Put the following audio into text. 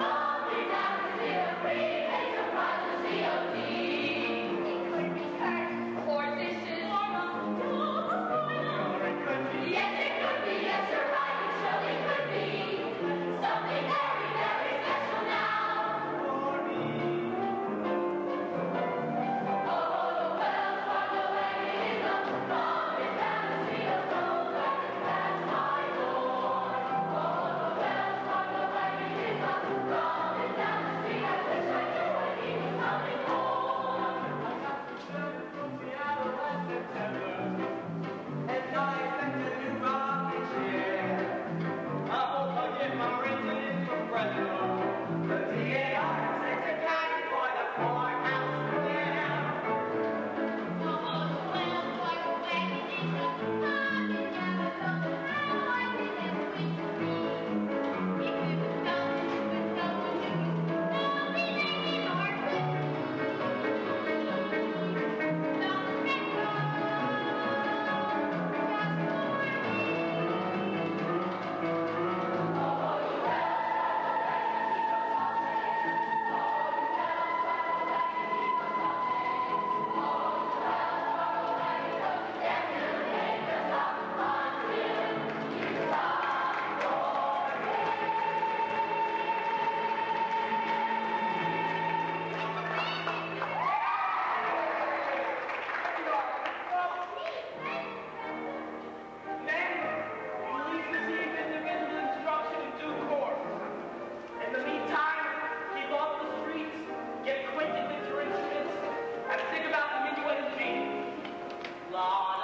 Mom, we never see a law